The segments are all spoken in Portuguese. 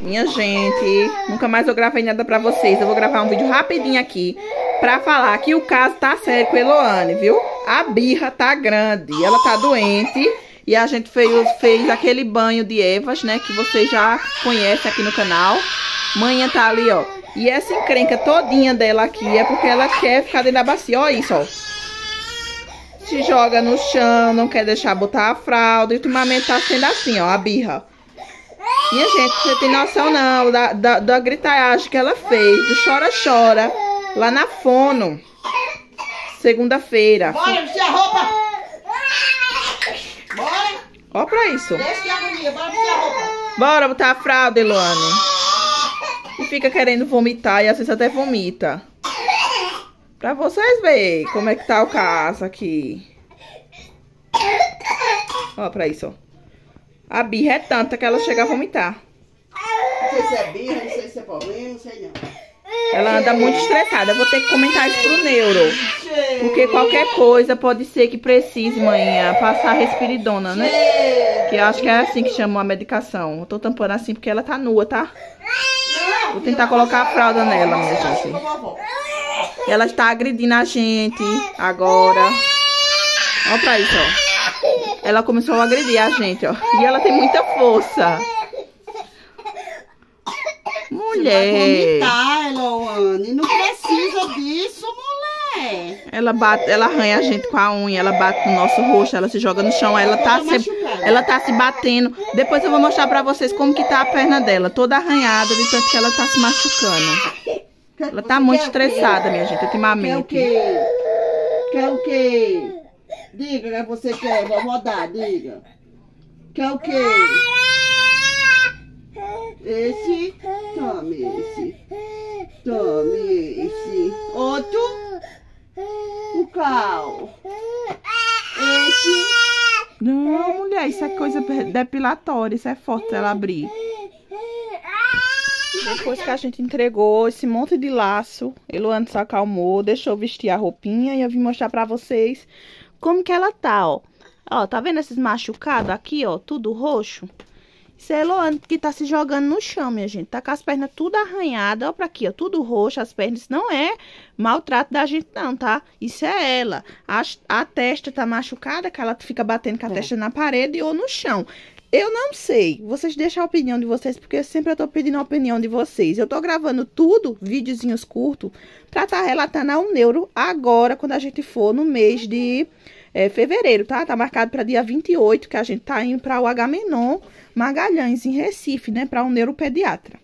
Minha gente, nunca mais eu gravei nada pra vocês. Eu vou gravar um vídeo rapidinho aqui pra falar que o caso tá sério com a Eloane, viu? A birra tá grande, ela tá doente e a gente fez, fez aquele banho de ervas, né? Que vocês já conhecem aqui no canal. Manhã tá ali, ó. E essa encrenca todinha dela aqui é porque ela quer ficar dentro da bacia. Ó isso, ó. Se joga no chão, não quer deixar botar a fralda. E ultimamente tá sendo assim, ó, a birra. Minha gente, você tem noção não da, da, da gritaiagem que ela fez, do chora-chora, lá na Fono. Segunda-feira. Bora vestir a roupa! Bora! Ó pra isso. Deixa que agonia, bora vestir a roupa! Bora botar a fralda, Eloane. E fica querendo vomitar e às vezes até vomita. Pra vocês verem como é que tá o caso aqui. Ó pra isso, ó. A birra é tanta que ela chega a vomitar. Não sei se é birra, não sei se é problema, não sei não. Ela anda muito estressada. Eu vou ter que comentar isso pro neuro. Porque qualquer coisa pode ser que precise, manhã, passar respiridona, né? Que eu acho que é assim que chama a medicação. Eu tô tampando assim porque ela tá nua, tá? Vou tentar colocar a fralda nela, minha gente. Ela está agredindo a gente agora. Olha pra isso, ó. Ela começou a agredir a gente, ó. E ela tem muita força. Mulher. Tá, Eloane, não precisa disso, mulher. Ela bate, ela arranha a gente com a unha, ela bate no nosso rosto, ela se joga no chão, ela tá se, ela tá se batendo. Depois eu vou mostrar pra vocês como que tá a perna dela, toda arranhada, de tanto que ela tá se machucando. Ela tá muito estressada, minha gente, Quer o ultimamente. quê? Quer o quê? Diga o que você quer, vou dar, diga. Quer o quê? Esse? Tome esse. Tome esse. Outro? O cal. Esse? Não, mulher, isso é coisa depilatória, isso é forte ela abrir. Depois que a gente entregou esse monte de laço, Eloane se acalmou, deixou vestir a roupinha e eu vim mostrar pra vocês como que ela tá, ó. Ó, tá vendo esses machucados aqui, ó, tudo roxo? Isso é Eloane que tá se jogando no chão, minha gente. Tá com as pernas tudo arranhadas, ó pra aqui, ó, tudo roxo, as pernas. Isso não é maltrato da gente não, tá? Isso é ela. A, a testa tá machucada, que ela fica batendo com a testa na parede ou no chão. Eu não sei. Vocês deixam a opinião de vocês, porque eu sempre tô pedindo a opinião de vocês. Eu tô gravando tudo, videozinhos curtos, pra tá relatando ao neuro agora, quando a gente for no mês de é, fevereiro, tá? Tá marcado pra dia 28, que a gente tá indo pra o H-Menon Magalhães, em Recife, né? Pra um neuropediatra.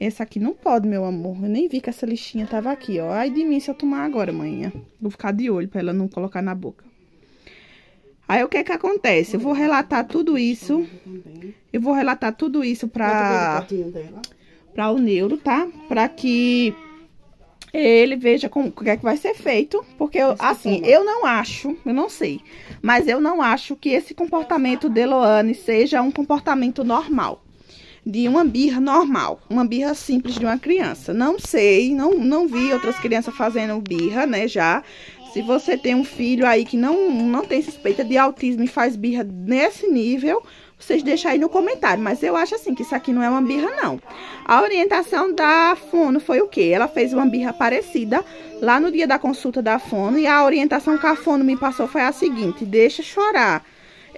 Essa aqui não pode, meu amor. Eu nem vi que essa lixinha tava aqui, ó. Ai de mim se eu tomar agora, manhã. Vou ficar de olho pra ela não colocar na boca. Aí o que que acontece? Eu vou relatar tudo isso. Eu vou relatar tudo isso pra, pra o neuro, tá? Pra que ele veja como, o que é que vai ser feito. Porque, eu, assim, eu não acho, eu não sei. Mas eu não acho que esse comportamento de Loane seja um comportamento normal. De uma birra normal. Uma birra simples de uma criança. Não sei, não, não vi outras crianças fazendo birra, né, já. Se você tem um filho aí que não, não tem suspeita de autismo e faz birra nesse nível, vocês deixam aí no comentário. Mas eu acho assim que isso aqui não é uma birra, não. A orientação da Fono foi o quê? Ela fez uma birra parecida lá no dia da consulta da Fono. E a orientação que a Fono me passou foi a seguinte: deixa chorar.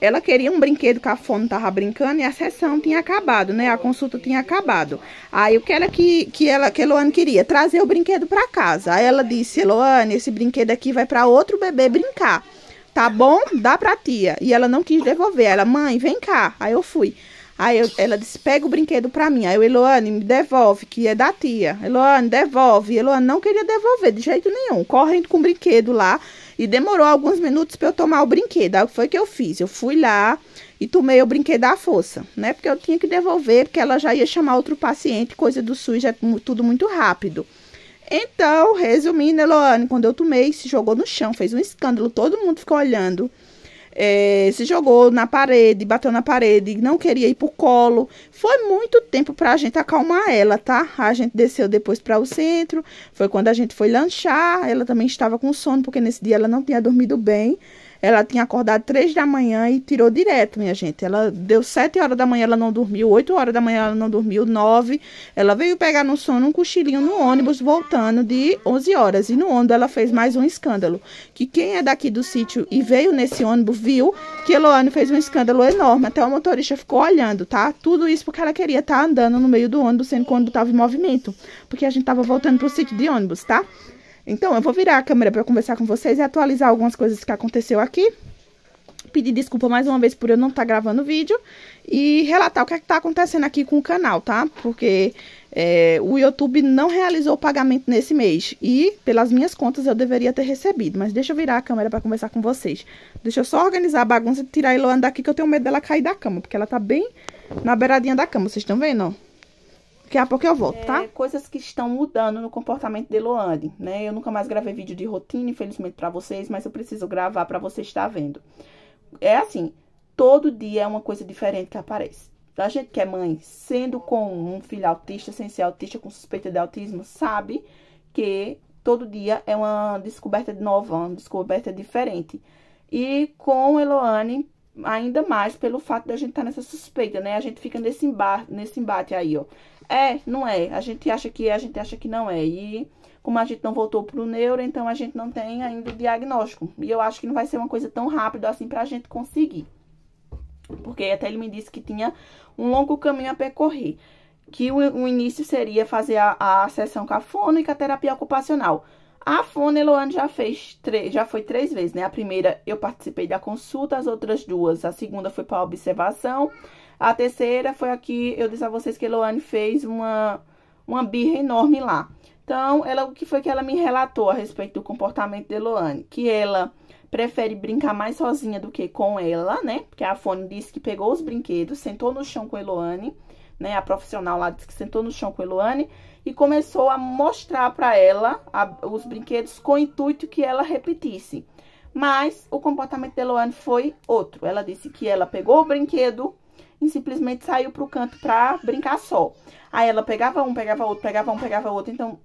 Ela queria um brinquedo que a Fono tava brincando e a sessão tinha acabado, né? A consulta tinha acabado. Aí o que ela que, que ela que Eloane queria? Trazer o brinquedo para casa. Aí ela disse: "Eloane, esse brinquedo aqui vai para outro bebê brincar. Tá bom? Dá pra tia". E ela não quis devolver. Ela: "Mãe, vem cá". Aí eu fui. Aí eu, ela disse: "Pega o brinquedo pra mim". Aí eu: "Eloane, me devolve, que é da tia". Eloane, devolve. Eloane não queria devolver de jeito nenhum. Correndo com o brinquedo lá. E demorou alguns minutos para eu tomar o brinquedo. Aí o que foi que eu fiz? Eu fui lá e tomei o brinquedo à força, né? Porque eu tinha que devolver, porque ela já ia chamar outro paciente, coisa do SUS, é tudo muito rápido. Então, resumindo, Eloane, quando eu tomei, se jogou no chão, fez um escândalo, todo mundo ficou olhando. É, se jogou na parede, bateu na parede, não queria ir pro colo. Foi muito tempo pra gente acalmar ela, tá? A gente desceu depois para o centro. Foi quando a gente foi lanchar. Ela também estava com sono, porque nesse dia ela não tinha dormido bem. Ela tinha acordado três da manhã e tirou direto, minha gente. Ela deu sete horas da manhã, ela não dormiu. Oito horas da manhã, ela não dormiu. Nove. Ela veio pegar no sono um cochilinho no ônibus, voltando de onze horas. E no ônibus ela fez mais um escândalo. Que quem é daqui do sítio e veio nesse ônibus viu que Eloane fez um escândalo enorme. Até o motorista ficou olhando, tá? Tudo isso porque ela queria estar tá andando no meio do ônibus, sendo que o ônibus estava em movimento. Porque a gente estava voltando pro sítio de ônibus, tá? Então, eu vou virar a câmera para conversar com vocês e atualizar algumas coisas que aconteceu aqui. Pedir desculpa mais uma vez por eu não estar tá gravando vídeo e relatar o que é está acontecendo aqui com o canal, tá? Porque é, o YouTube não realizou o pagamento nesse mês e, pelas minhas contas, eu deveria ter recebido. Mas deixa eu virar a câmera para conversar com vocês. Deixa eu só organizar a bagunça e tirar a Eloana daqui que eu tenho medo dela cair da cama, porque ela tá bem na beiradinha da cama. Vocês estão vendo, ó? Daqui a pouco eu volto, tá? É, coisas que estão mudando no comportamento de Loane, né? Eu nunca mais gravei vídeo de rotina, infelizmente, pra vocês, mas eu preciso gravar pra vocês estar vendo. É assim, todo dia é uma coisa diferente que aparece. A gente que é mãe, sendo com um filho autista, sem ser autista, com suspeita de autismo, sabe que todo dia é uma descoberta nova, uma descoberta diferente. E com Eloane, ainda mais pelo fato de a gente estar tá nessa suspeita, né? A gente fica nesse nesse embate aí, ó. É, não é. A gente acha que é, a gente acha que não é. E como a gente não voltou pro neuro, então a gente não tem ainda o diagnóstico. E eu acho que não vai ser uma coisa tão rápida assim pra gente conseguir. Porque até ele me disse que tinha um longo caminho a percorrer. Que o, o início seria fazer a, a sessão com a fono e com a terapia ocupacional. A fono, Eloane já fez, já foi três vezes, né? A primeira eu participei da consulta, as outras duas. A segunda foi para observação a terceira foi aqui, eu disse a vocês que Eloane fez uma, uma birra enorme lá. Então, ela, o que foi que ela me relatou a respeito do comportamento de Eloane? Que ela prefere brincar mais sozinha do que com ela, né? Porque a Fone disse que pegou os brinquedos, sentou no chão com Eloane, né? A profissional lá disse que sentou no chão com Eloane e começou a mostrar para ela a, os brinquedos com o intuito que ela repetisse. Mas o comportamento de Eloane foi outro. Ela disse que ela pegou o brinquedo e simplesmente saiu pro canto pra brincar só. Aí ela pegava um, pegava outro, pegava um, pegava outro. Então,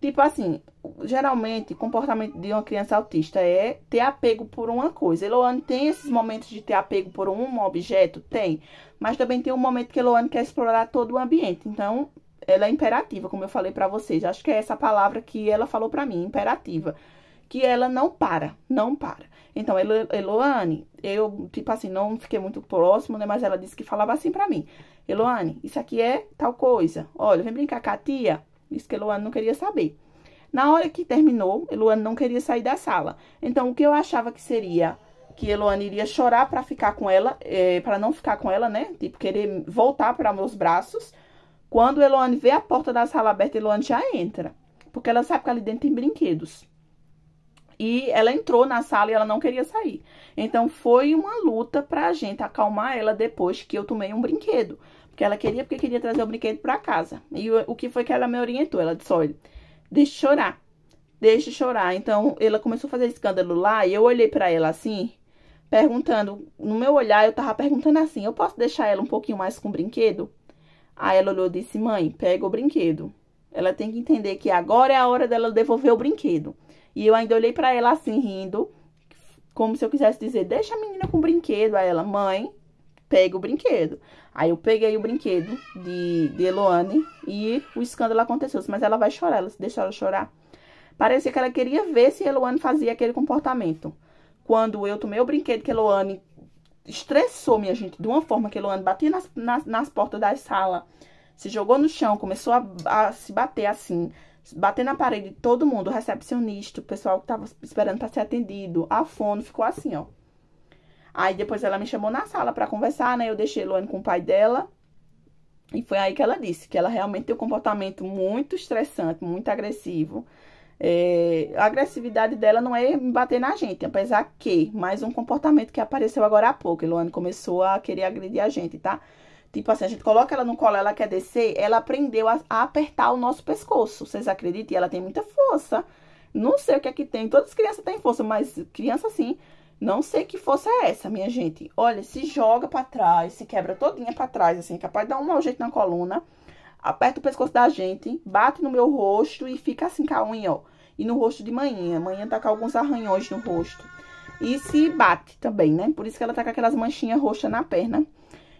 tipo assim, geralmente, comportamento de uma criança autista é ter apego por uma coisa. Eloane tem esses momentos de ter apego por um objeto? Tem. Mas também tem um momento que Eloane quer explorar todo o ambiente. Então, ela é imperativa, como eu falei pra vocês. Acho que é essa palavra que ela falou pra mim, imperativa. Que ela não para, não para. Então, Eloane, eu, tipo assim, não fiquei muito próximo, né? Mas ela disse que falava assim pra mim. Eloane, isso aqui é tal coisa. Olha, vem brincar com a tia. Isso que Eloane não queria saber. Na hora que terminou, Eloane não queria sair da sala. Então, o que eu achava que seria que Eloane iria chorar para ficar com ela, é, para não ficar com ela, né? Tipo, querer voltar para meus braços. Quando Eloane vê a porta da sala aberta, Eloane já entra. Porque ela sabe que ali dentro tem brinquedos. E ela entrou na sala e ela não queria sair. Então foi uma luta pra gente acalmar ela depois que eu tomei um brinquedo. Porque ela queria, porque queria trazer o brinquedo pra casa. E o, o que foi que ela me orientou? Ela disse: olha, deixa chorar. Deixa chorar. Então ela começou a fazer escândalo lá e eu olhei para ela assim, perguntando. No meu olhar, eu tava perguntando assim: eu posso deixar ela um pouquinho mais com o brinquedo? Aí ela olhou e disse: mãe, pega o brinquedo. Ela tem que entender que agora é a hora dela devolver o brinquedo. E eu ainda olhei para ela assim, rindo, como se eu quisesse dizer: Deixa a menina com o brinquedo. Aí ela, mãe, pega o brinquedo. Aí eu peguei o brinquedo de, de Eloane e o escândalo aconteceu. Mas ela vai chorar, ela deixa ela chorar. Parecia que ela queria ver se Eloane fazia aquele comportamento. Quando eu tomei o brinquedo que Eloane estressou, minha gente, de uma forma que Eloane batia nas, nas, nas portas da sala, se jogou no chão, começou a, a se bater assim, bater na parede todo mundo, o recepcionista, o pessoal que tava esperando para ser atendido, a fono, ficou assim, ó. Aí depois ela me chamou na sala para conversar, né? Eu deixei Luane com o pai dela. E foi aí que ela disse que ela realmente tem um comportamento muito estressante, muito agressivo. É, a agressividade dela não é bater na gente, apesar que, mais um comportamento que apareceu agora há pouco. Luane começou a querer agredir a gente, tá? Tipo assim, a gente coloca ela no colo, ela quer descer, ela aprendeu a, a apertar o nosso pescoço. Vocês acreditam? E ela tem muita força. Não sei o que é que tem. Todas as crianças têm força, mas criança sim. Não sei que força é essa, minha gente. Olha, se joga para trás, se quebra todinha para trás, assim, capaz de dar um mau jeito na coluna. Aperta o pescoço da gente, bate no meu rosto e fica assim com a unha, ó. E no rosto de manhã. Manhã tá com alguns arranhões no rosto. e se bate também, né? Por isso que ela tá com aquelas manchinhas roxas na perna.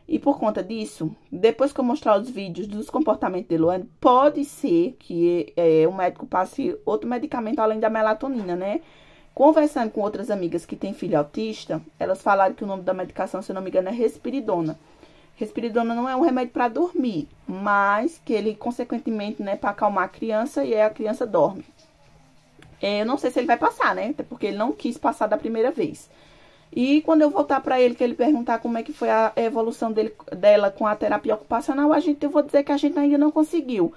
E por conta disso, depois que eu mostrar os vídeos dos comportamentos de Luane, pode ser que é, o médico passe outro medicamento além da melatonina, né? Conversando com outras amigas que têm filho autista, elas falaram que o nome da medicação, se não me engano, é Respiridona. Respiridona não é um remédio para dormir, mas que ele, consequentemente, né, para acalmar a criança e aí a criança dorme. É, eu não sei se ele vai passar, né? Até porque ele não quis passar da primeira vez. E quando eu voltar para ele, que ele perguntar como é que foi a evolução dele, dela com a terapia ocupacional, a gente, eu vou dizer que a gente ainda não conseguiu.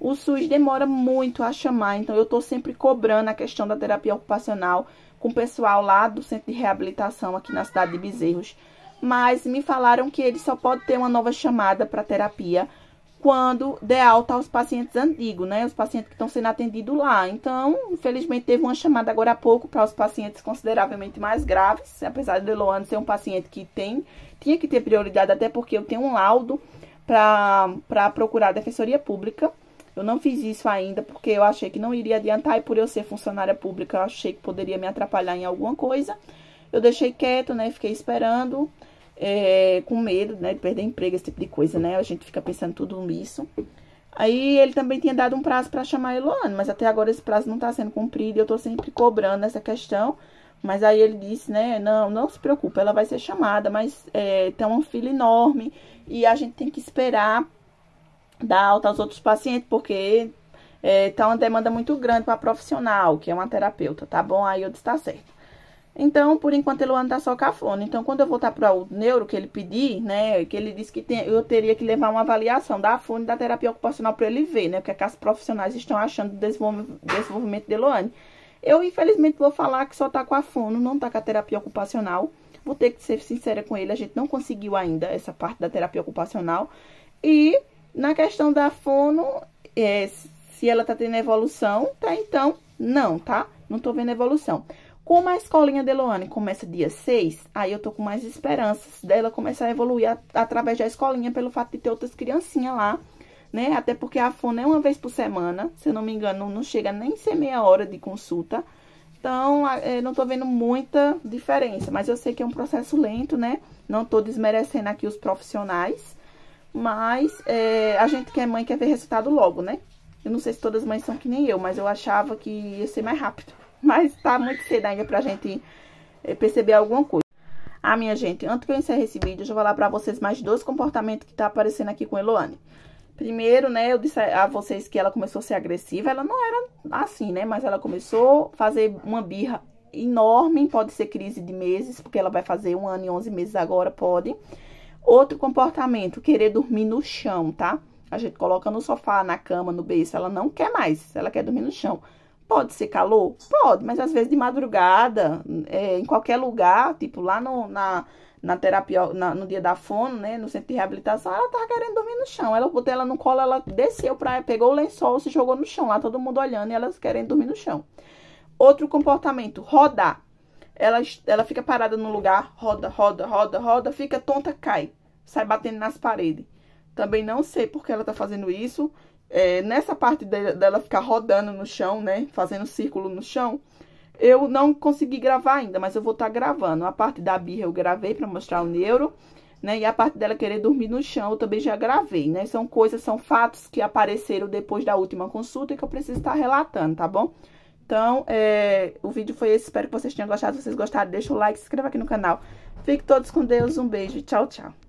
O SUS demora muito a chamar, então eu estou sempre cobrando a questão da terapia ocupacional com o pessoal lá do centro de reabilitação aqui na cidade de Bezerros. Mas me falaram que ele só pode ter uma nova chamada para terapia quando der alta aos pacientes antigos, né? Os pacientes que estão sendo atendidos lá. Então, infelizmente, teve uma chamada agora há pouco para os pacientes consideravelmente mais graves, apesar de Eloane ser um paciente que tem, tinha que ter prioridade, até porque eu tenho um laudo para procurar a Defensoria Pública. Eu não fiz isso ainda porque eu achei que não iria adiantar e por eu ser funcionária pública, eu achei que poderia me atrapalhar em alguma coisa. Eu deixei quieto, né? Fiquei esperando é, com medo, né, de perder emprego, esse tipo de coisa, né? A gente fica pensando tudo nisso. Aí ele também tinha dado um prazo para chamar a Eloane, mas até agora esse prazo não está sendo cumprido e eu tô sempre cobrando essa questão. Mas aí ele disse, né, não, não se preocupe, ela vai ser chamada, mas é, tem uma fila enorme e a gente tem que esperar dar alta aos outros pacientes, porque é, tá uma demanda muito grande para profissional, que é uma terapeuta, tá bom? Aí eu disse, tá certo. Então, por enquanto, ele anda só cafona. Então, quando eu voltar para o neuro que ele pedir, né, que ele disse que tem, eu teria que levar uma avaliação da FUN e da terapia ocupacional para ele ver, né, o que, é que as profissionais estão achando do desenvolvimento de Loane. Eu, infelizmente, vou falar que só tá com a fono, não tá com a terapia ocupacional. Vou ter que ser sincera com ele, a gente não conseguiu ainda essa parte da terapia ocupacional. E na questão da fono, é, se ela tá tendo evolução, tá então, não, tá? Não tô vendo evolução. Como a escolinha de Loane começa dia 6, aí eu tô com mais esperanças dela começar a evoluir a, através da escolinha, pelo fato de ter outras criancinhas lá, né? Até porque a FON é uma vez por semana, se eu não me engano, não chega nem ser meia hora de consulta. Então, é, não tô vendo muita diferença, mas eu sei que é um processo lento, né? Não tô desmerecendo aqui os profissionais, mas é, a gente que é mãe quer ver resultado logo, né? Eu não sei se todas as mães são que nem eu, mas eu achava que ia ser mais rápido. Mas tá muito cedo ainda pra gente eh, perceber alguma coisa. Ah, minha gente, antes que eu encerre esse vídeo, eu já vou falar pra vocês mais dois comportamentos que tá aparecendo aqui com Eloane. Primeiro, né, eu disse a vocês que ela começou a ser agressiva. Ela não era assim, né, mas ela começou a fazer uma birra enorme. Pode ser crise de meses, porque ela vai fazer um ano e onze meses agora, pode. Outro comportamento, querer dormir no chão, tá? A gente coloca no sofá, na cama, no berço, ela não quer mais, ela quer dormir no chão. Pode ser calor? Pode, mas às vezes de madrugada, é, em qualquer lugar, tipo lá no, na, na terapia, na, no dia da fono, né, no centro de reabilitação, ela tava querendo dormir no chão. Ela botei ela no colo, ela desceu pra, pegou o lençol, se jogou no chão, lá todo mundo olhando e elas querendo dormir no chão. Outro comportamento, rodar. Ela, ela fica parada no lugar, roda, roda, roda, roda, fica tonta, cai. Sai batendo nas paredes. Também não sei porque ela tá fazendo isso é, nessa parte dela ficar rodando no chão, né? Fazendo círculo no chão, eu não consegui gravar ainda, mas eu vou estar tá gravando. A parte da birra eu gravei para mostrar o neuro, né? E a parte dela querer dormir no chão eu também já gravei, né? São coisas, são fatos que apareceram depois da última consulta e que eu preciso estar relatando, tá bom? Então, é, o vídeo foi esse. Espero que vocês tenham gostado. Se vocês gostaram, deixa o like, se inscreva aqui no canal. Fiquem todos com Deus. Um beijo. Tchau, tchau.